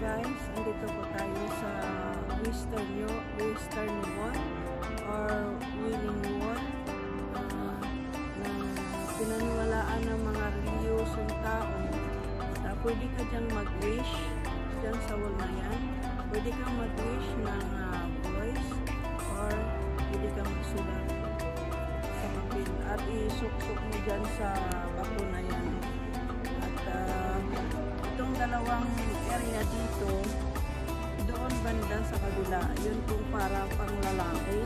guys, andito po tayo sa Western Yo, Western Wall or Willing Wall uh, na pinaniwalaan ng mga reliyosong tao na pwede ka dyan mag-wish dyan sa wall na yan. Pwede kang mag-wish ng uh, voice or pwede kang magsulat sa papel at isuk-suk mo dyan sa bako dalawang area dito, doon banda sa kabila, yun kung para pang lalaki.